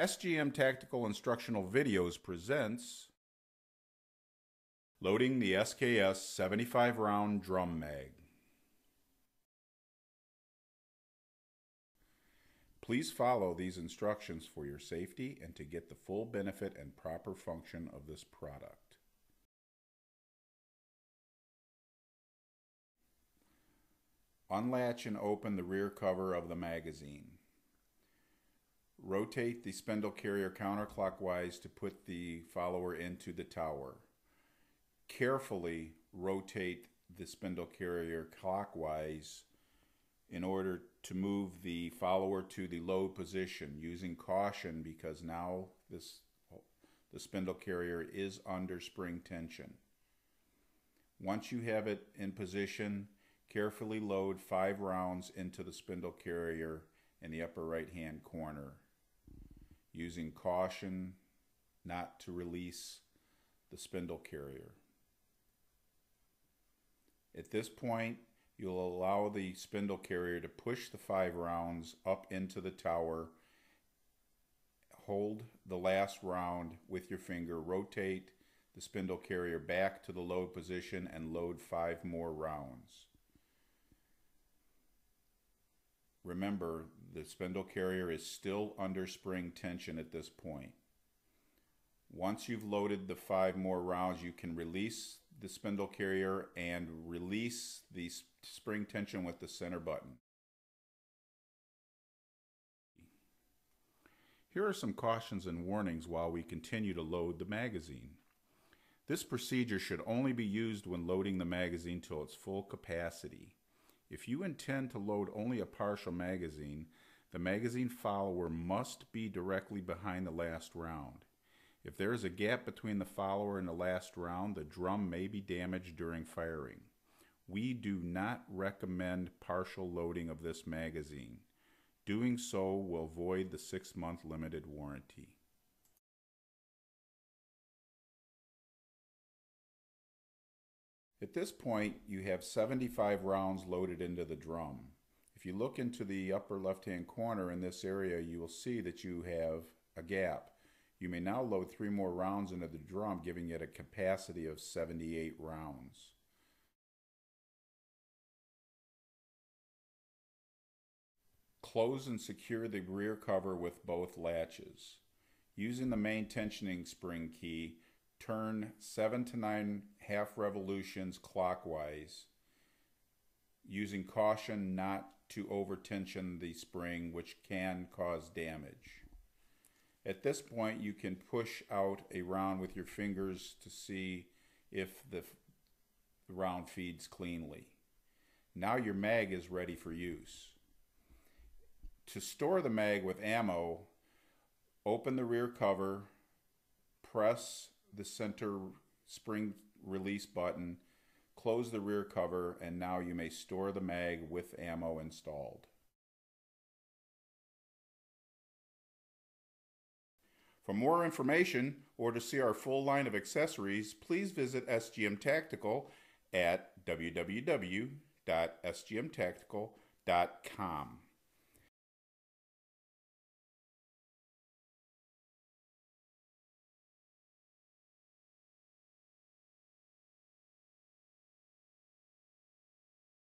SGM Tactical Instructional Videos presents Loading the SKS 75 round drum mag. Please follow these instructions for your safety and to get the full benefit and proper function of this product. Unlatch and open the rear cover of the magazine. Rotate the spindle carrier counterclockwise to put the follower into the tower. Carefully rotate the spindle carrier clockwise in order to move the follower to the load position using caution because now this the spindle carrier is under spring tension. Once you have it in position, carefully load five rounds into the spindle carrier in the upper right hand corner using caution not to release the spindle carrier. At this point, you'll allow the spindle carrier to push the five rounds up into the tower. Hold the last round with your finger, rotate the spindle carrier back to the load position and load five more rounds. Remember, the spindle carrier is still under spring tension at this point. Once you've loaded the five more rounds, you can release the spindle carrier and release the spring tension with the center button. Here are some cautions and warnings while we continue to load the magazine. This procedure should only be used when loading the magazine to its full capacity. If you intend to load only a partial magazine, the magazine follower must be directly behind the last round. If there is a gap between the follower and the last round, the drum may be damaged during firing. We do not recommend partial loading of this magazine. Doing so will void the six month limited warranty. At this point, you have 75 rounds loaded into the drum. If you look into the upper left-hand corner in this area, you will see that you have a gap. You may now load three more rounds into the drum, giving it a capacity of 78 rounds. Close and secure the rear cover with both latches. Using the main tensioning spring key, turn 7 to 9 half revolutions clockwise, using caution not to overtension the spring, which can cause damage. At this point, you can push out a round with your fingers to see if the round feeds cleanly. Now your mag is ready for use. To store the mag with ammo, open the rear cover, press the center spring release button, close the rear cover, and now you may store the mag with ammo installed. For more information or to see our full line of accessories, please visit SGM Tactical at www.sgmtactical.com.